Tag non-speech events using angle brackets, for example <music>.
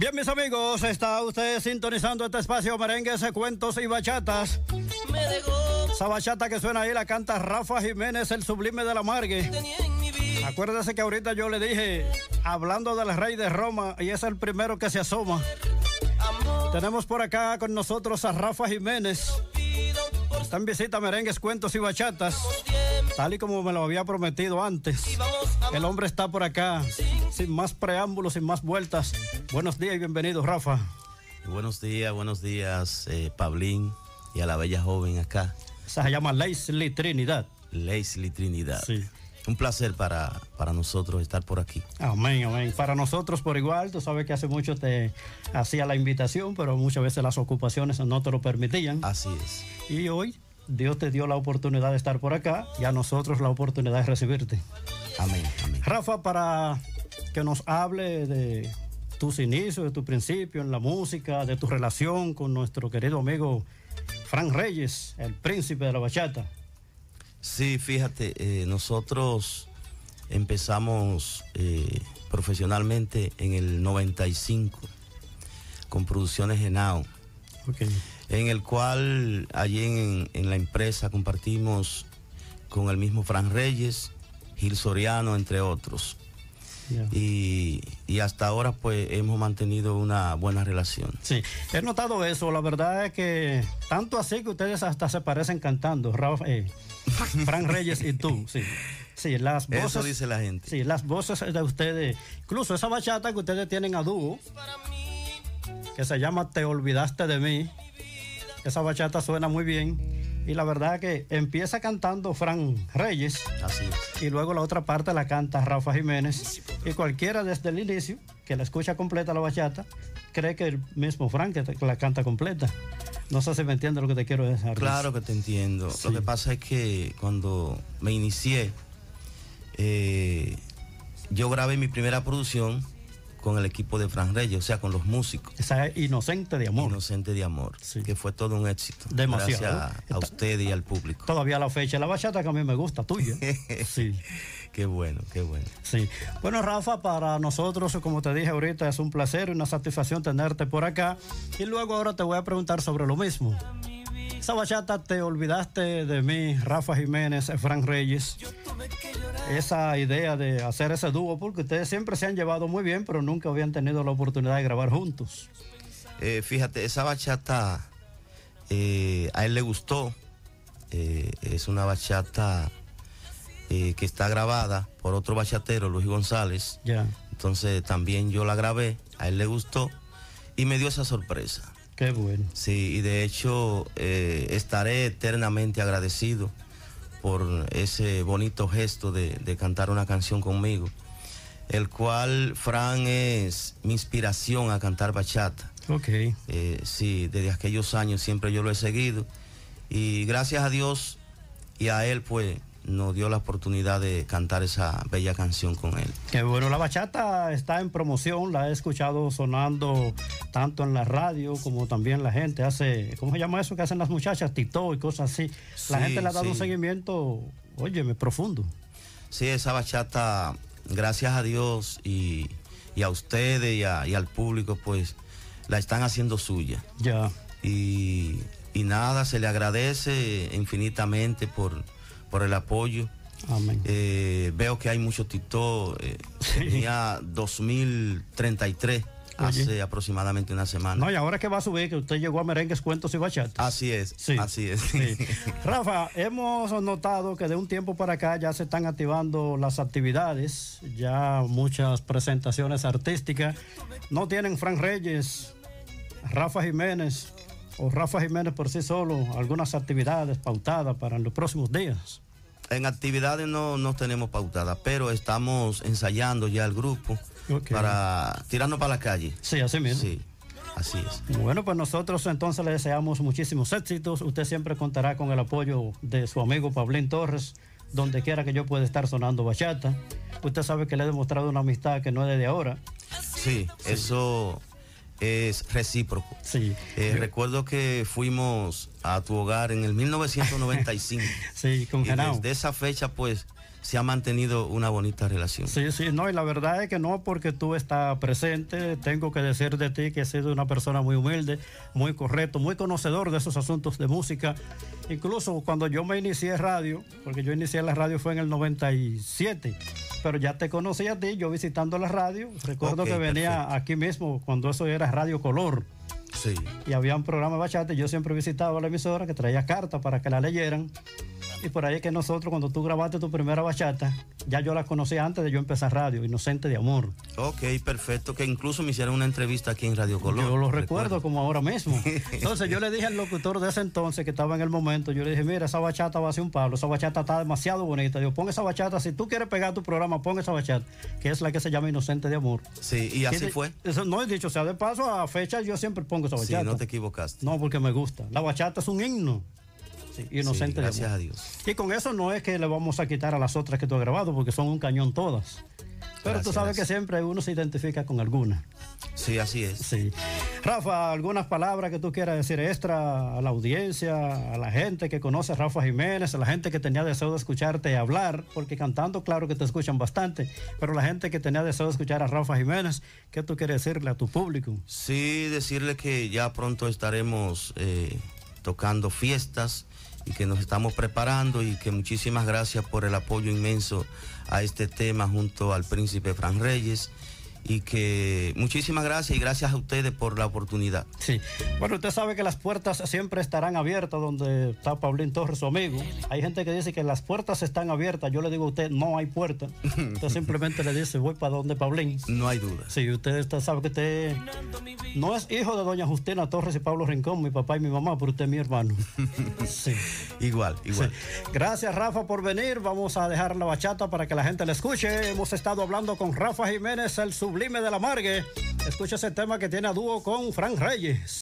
Bien, mis amigos, está usted sintonizando este espacio merengues, cuentos y bachatas. Esa bachata que suena ahí la canta Rafa Jiménez, el sublime de la Margue. Acuérdese que ahorita yo le dije, hablando del rey de Roma, y es el primero que se asoma. Tenemos por acá con nosotros a Rafa Jiménez. Está en visita merengues, cuentos y bachatas. Tal y como me lo había prometido antes. El hombre está por acá. Sin más preámbulos, sin más vueltas. Buenos días y bienvenido, Rafa. Buenos días, buenos días, eh, Pablín y a la bella joven acá. Esa se llama Leslie Trinidad. Leslie Trinidad. Sí. Un placer para, para nosotros estar por aquí. Amén, amén. Para nosotros por igual, tú sabes que hace mucho te hacía la invitación, pero muchas veces las ocupaciones no te lo permitían. Así es. Y hoy Dios te dio la oportunidad de estar por acá y a nosotros la oportunidad de recibirte. Amén, amén. Rafa, para que nos hable de tus inicios, de tu principio en la música, de tu relación con nuestro querido amigo Fran Reyes, el príncipe de la bachata. Sí, fíjate, eh, nosotros empezamos eh, profesionalmente en el 95 con Producciones Genao, Okay. en el cual allí en, en la empresa compartimos con el mismo Fran Reyes, Gil Soriano, entre otros. Y, y hasta ahora pues hemos mantenido una buena relación. Sí, he notado eso. La verdad es que tanto así que ustedes hasta se parecen cantando, Rafa, eh, <laughs> Fran Reyes y tú. Sí, sí, las voces. Eso dice la gente. Sí, las voces de ustedes, incluso esa bachata que ustedes tienen a dúo, que se llama Te olvidaste de mí. Esa bachata suena muy bien. Y la verdad que empieza cantando Fran Reyes Así es. y luego la otra parte la canta Rafa Jiménez. Y cualquiera desde el inicio que la escucha completa la bachata cree que el mismo Fran que, la canta completa. No sé si me entiende lo que te quiero decir. Claro que te entiendo. Sí. Lo que pasa es que cuando me inicié, eh, yo grabé mi primera producción con el equipo de Fran Reyes, o sea, con los músicos. Esa es inocente de amor. Inocente de Amor, Sí. que fue todo un éxito. Demasiado. Gracias a, a usted y al público. Todavía la fecha, la bachata que a mí me gusta, tuya. <laughs> Sí. Qué bueno, qué bueno. Sí. Bueno, Rafa, para nosotros, como te dije ahorita, es un placer y una satisfacción tenerte por acá. Y luego ahora te voy a preguntar sobre lo mismo. Esa bachata te olvidaste de mí, Rafa Jiménez, Fran Reyes. Esa idea de hacer ese dúo, porque ustedes siempre se han llevado muy bien, pero nunca habían tenido la oportunidad de grabar juntos. Eh, fíjate, esa bachata eh, a él le gustó. Eh, es una bachata que está grabada por otro bachatero, Luis González. Ya, Entonces también yo la grabé, a él le gustó y me dio esa sorpresa. qué bueno. Sí, y de hecho estaré eternamente agradecido por ese bonito gesto de, de cantar una canción conmigo, el cual Fran es mi inspiración a cantar bachata. Ok. Eh, sí, desde aquellos años siempre yo lo he seguido y gracias a Dios y a él pues nos dio la oportunidad de cantar esa bella canción con él. Qué bueno, la bachata está en promoción, la he escuchado sonando tanto en la radio como también la gente hace, ¿cómo se llama eso que hacen las muchachas? Tito y cosas así. La Sí, gente le ha dado un seguimiento, óyeme, profundo. Sí, esa bachata, gracias a Dios y, y a ustedes y, a- y al público, pues la están haciendo suya. Ya, Y, y nada, se le agradece infinitamente por, por el apoyo. amén. Eh, veo que hay mucho TikTok. eh, Sí. Tenía 2033 hace Oye. aproximadamente una semana. No, y ahora que va a subir, que usted llegó a merengues, cuentos y bachata. Así es, Sí, así es. sí. Rafa, hemos notado que de un tiempo para acá ya se están activando las actividades, ya muchas presentaciones artísticas. No tienen Fran Reyes, Rafa Jiménez o Rafa Jiménez por sí solo algunas actividades pautadas para los próximos días. En actividades no, no tenemos pautadas, pero estamos ensayando ya el grupo para tirarnos para la calle. Sí, así mismo. Sí, así es. Bueno, pues nosotros entonces le deseamos muchísimos éxitos. Usted siempre contará con el apoyo de su amigo Pablín Torres, donde quiera que yo pueda estar sonando bachata. Usted sabe que le he demostrado una amistad que no es desde ahora. Sí, eso es recíproco. Sí. Eh, recuerdo que fuimos a tu hogar en el 1995. <laughs> Sí, con y Genao. desde esa fecha, pues, se ha mantenido una bonita relación. Sí, sí, no, y la verdad es que no porque tú estás presente, tengo que decir de ti que has sido una persona muy humilde, muy correcto, muy conocedor de esos asuntos de música. Incluso cuando yo me inicié radio, porque yo inicié la radio fue en el 97, pero ya te conocí a ti, yo visitando la radio, recuerdo que venía aquí mismo cuando eso era Radio Color. Sí. Y había un programa de bachata y yo siempre visitaba la emisora que traía cartas para que la leyeran. Y por ahí es que nosotros, cuando tú grabaste tu primera bachata, ya yo la conocí antes de yo empezar radio, Inocente de Amor. Ok, perfecto, que incluso me hicieron una entrevista aquí en Radio Color. Yo lo recuerdo, como ahora mismo. <laughs> Entonces yo le dije al locutor de ese entonces que estaba en el momento, yo le dije, mira, esa bachata va a ser un palo, esa bachata está demasiado bonita. Yo, pon esa bachata, si tú quieres pegar tu programa, pon esa bachata, que es la que se llama Inocente de Amor. Sí, y así fue. Eso no he dicho, o sea, de paso a fecha yo siempre pongo esa bachata. Sí, no te equivocaste. No, porque me gusta. La bachata es un himno inocente. gracias a Dios. Y con eso no es que le vamos a quitar a las otras que tú has grabado, porque son un cañón todas. Pero tú sabes que siempre uno se identifica con alguna. Sí, así es. Sí. Rafa, algunas palabras que tú quieras decir extra a la audiencia, a la gente que conoce a Rafa Jiménez, a la gente que tenía deseo de escucharte hablar, porque cantando, claro que te escuchan bastante, pero la gente que tenía deseo de escuchar a Rafa Jiménez, ¿qué tú quieres decirle a tu público? Sí, decirle que ya pronto estaremos eh, tocando fiestas y que nos estamos preparando y que muchísimas gracias por el apoyo inmenso a este tema junto al príncipe Fran Reyes y que muchísimas gracias y gracias a ustedes por la oportunidad. Sí, bueno, usted sabe que las puertas siempre estarán abiertas donde está Paulín Torres, su amigo. Hay gente que dice que las puertas están abiertas. Yo le digo a usted, no hay puerta. Usted simplemente le dice, voy para donde Paulín. No hay duda. Sí, usted, sabe que usted no es hijo de doña Justina Torres y Pablo Rincón, mi papá y mi mamá, pero usted es mi hermano. <laughs> Sí. igual, igual. Gracias, Rafa, por venir. Vamos a dejar la bachata para que la gente la escuche. Hemos estado hablando con Rafa Jiménez, el su Sublime de la Margue. Escucha ese tema que tiene a dúo con Frank Reyes.